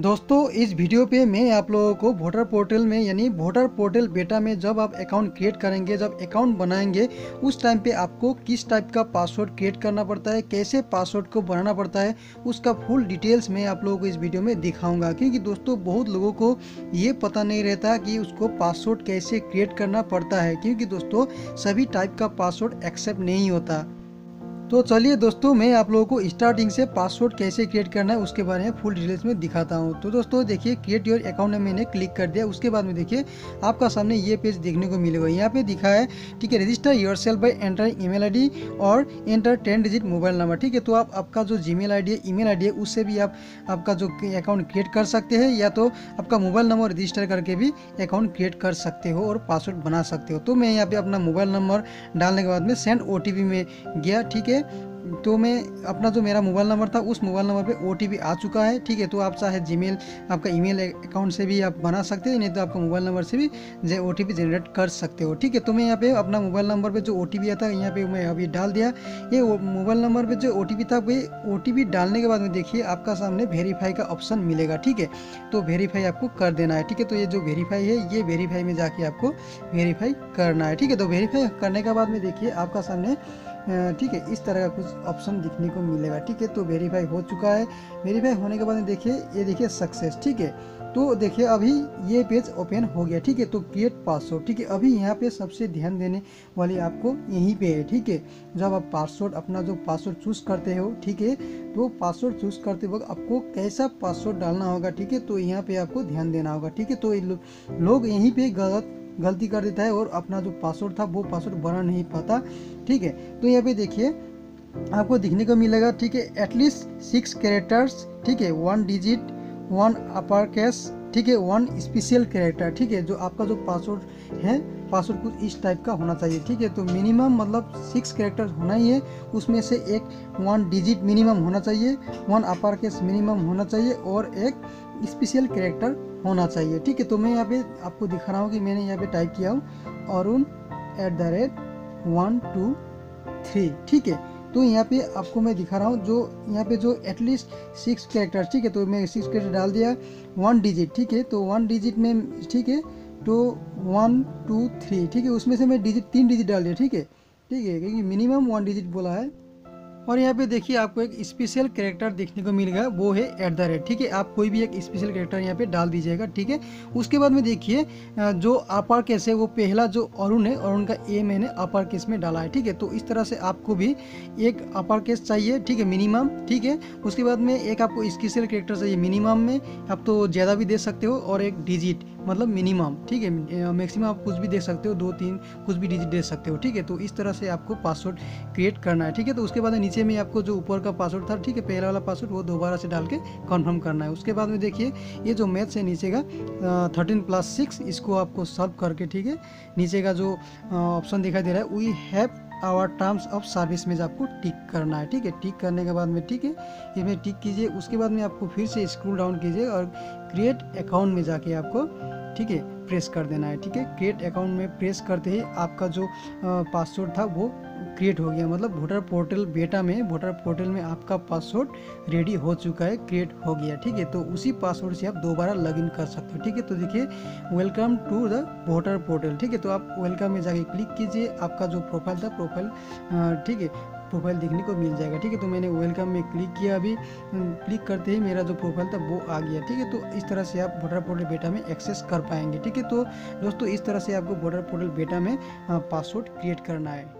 दोस्तों, इस वीडियो पे मैं आप लोगों को वोटर पोर्टल में, यानी वोटर पोर्टल बेटा में जब आप अकाउंट क्रिएट करेंगे, जब अकाउंट बनाएँगे, उस टाइम पे आपको किस टाइप का पासवर्ड क्रिएट करना पड़ता है, कैसे पासवर्ड को बनाना पड़ता है, उसका फुल डिटेल्स मैं आप लोगों को इस वीडियो में दिखाऊँगा। क्योंकि दोस्तों, बहुत लोगों को ये पता नहीं रहता कि उसको पासवर्ड कैसे क्रिएट करना पड़ता है। क्योंकि दोस्तों, सभी टाइप का पासवर्ड एक्सेप्ट नहीं होता। तो चलिए दोस्तों, मैं आप लोगों को स्टार्टिंग से पासवर्ड कैसे क्रिएट करना है उसके बारे में फुल डिटेल्स में दिखाता हूँ। तो दोस्तों, देखिए क्रिएट योर अकाउंट में मैंने क्लिक कर दिया। उसके बाद में देखिए, आपका सामने ये पेज देखने को मिलेगा। यहाँ पे दिखा है, ठीक है register your self by enter email ID और enter ten digit mobile number ठीक है? तो आप, आपका जो जी मेल है ईमेल आईडी है, उससे भी आप, आपका जो अकाउंट क्रिएट कर सकते हैं या तो आपका मोबाइल नंबर रजिस्टर करके भी अकाउंट क्रिएट कर सकते हो और पासवर्ड बना सकते हो। तो मैं यहाँ पे अपना मोबाइल नंबर डालने के बाद में सेंड ओटीपी में गया, ठीक है? तो मैं अपना जो मेरा मोबाइल नंबर था, उस मोबाइल नंबर पे ओटीपी आ चुका है। ठीक है तो आप चाहे जी आपका ईमेल अकाउंट से भी आप बना सकते हैं, नहीं तो आपका मोबाइल नंबर से भी जो ओटीपी जनरेट कर सकते हो। ठीक है तो मैं यहाँ पे अपना मोबाइल नंबर पे जो ओ टी आता यहाँ पे मैं अभी डाल दिया। ये मोबाइल नंबर पर जो ओटीपी था वही ओ डालने के बाद में देखिए, आपका सामने वेरीफाई का ऑप्शन मिलेगा। ठीक है तो वेरीफाई आपको कर देना है। ठीक है तो ये जो वेरीफाई है, ये वेरीफाई में जाके आपको वेरीफाई करना है। ठीक है तो वेरीफाई करने के बाद में देखिए, आपका सामने ठीक है, इस तरह का कुछ ऑप्शन दिखने को मिलेगा, ठीक है? तो वेरीफाई हो चुका है। वेरीफाई होने के बाद देखिए, ये देखिए सक्सेस ठीक है? तो देखिए, अभी ये पेज ओपन हो गया, ठीक है? तो क्रिएट पासवर्ड ठीक है? अभी यहाँ पे सबसे ध्यान देने वाली आपको यहीं पे है, ठीक है? जब आप पासवर्ड अपना जो पासवर्ड चूज़ करते हो, ठीक है? तो पासवर्ड चूज़ करते वक्त आपको कैसा पासवर्ड डालना होगा, ठीक है? तो यहाँ पे आपको ध्यान देना होगा, ठीक है? तो लोग यहीं पे गलत गलती कर देता है और अपना जो पासवर्ड था, वो पासवर्ड बना नहीं पाता। ठीक है? तो यहाँ पे देखिए, आपको दिखने को मिलेगा, ठीक है? एटलीस्ट सिक्स कैरेक्टर्स ठीक है? One digit one upper case ठीक है वन स्पेशल कैरेक्टर ठीक है, जो आपका जो पासवर्ड है पासवर्ड कुछ इस टाइप का होना चाहिए, ठीक है। तो मिनिमम मतलब सिक्स कैरेक्टर होना ही है, उसमें से एक वन डिजिट मिनिमम होना चाहिए वन अपर केस मिनिमम होना चाहिए और एक स्पेशल कैरेक्टर होना चाहिए, ठीक है। तो मैं यहाँ पे आपको दिखा रहा हूँ कि मैंने यहाँ पे टाइप किया हूँ Arun at the rate one two three ठीक है। तो यहाँ पे आपको मैं दिखा रहा हूँ जो यहाँ पे जो एटलीस्ट सिक्स कैरेक्टर ठीक है? तो मैं सिक्स कैरेक्टर डाल दिया वन डिजिट ठीक है? तो वन डिजिट में, ठीक है? तो वन टू थ्री ठीक है? उसमें से मैं डिजिट तीन डिजिट डाल दिया, ठीक है? ठीक है? क्योंकि मिनिमम वन डिजिट बोला है। और यहाँ पे देखिए आपको एक स्पेशल कैरेक्टर देखने को मिल गया, वो है एट द रेट ठीक है? आप कोई भी एक स्पेशल कैरेक्टर यहाँ पे डाल दीजिएगा, ठीक है? उसके बाद में देखिए जो अपर केस है, वो पहला जो अरुण है, अरुण का ए मैंने अपर केस में डाला है, ठीक है? तो इस तरह से आपको भी एक अपर केस चाहिए, ठीक है? मिनिमम ठीक है? उसके बाद में एक आपको स्पेशल कैरेक्टर चाहिए मिनिमम में आप तो ज़्यादा भी दे सकते हो, और एक डिजिट मतलब मिनिमम ठीक है? मैक्सिमम आप कुछ भी दे सकते हो, दो, तीन, कुछ भी डिजिट दे सकते हो, ठीक है? तो इस तरह से आपको पासवर्ड क्रिएट करना है, ठीक है? तो उसके बाद नीचे में आपको जो ऊपर का पासवर्ड था, ठीक है, पहला वाला पासवर्ड वो दोबारा से डाल के कन्फर्म करना है। उसके बाद में देखिए, ये जो मैथ्स है नीचे का थर्टीन प्लस सिक्स इसको आपको सॉल्व करके, ठीक है, नीचे का जो ऑप्शन दिखाई दे रहा है we have our terms of service में आपको टिक करना है, ठीक है टिक करने के बाद में, ठीक है, इसमें टिक कीजिए, उसके बाद में आपको फिर से स्क्रूल डाउन कीजिए और क्रिएट अकाउंट में जाके आपको, ठीक है प्रेस कर देना है, ठीक है क्रिएट अकाउंट में प्रेस करते ही आपका जो पासवर्ड था वो क्रिएट हो गया। मतलब वोटर पोर्टल बेटा में वोटर पोर्टल में आपका पासवर्ड रेडी हो चुका है क्रिएट हो गया, ठीक है? तो उसी पासवर्ड से आप दोबारा लॉगिन कर सकते हो, ठीक है? तो देखिए welcome to the voter portal ठीक है? तो आप वेलकम में जाके क्लिक कीजिए, आपका जो प्रोफ़ाइल था प्रोफ़ाइल ठीक है? प्रोफ़ाइल देखने को मिल जाएगा, ठीक है? तो मैंने वेलकम में क्लिक किया अभी। क्लिक करते ही मेरा जो प्रोफ़ाइल था, वो आ गया, ठीक है? तो इस तरह से आप वोटर पोर्टल बेटा में एक्सेस कर पाएँगे, ठीक है? तो दोस्तों, इस तरह से आपको वोटर पोर्टल बेटा में पासवर्ड क्रिएट करना है।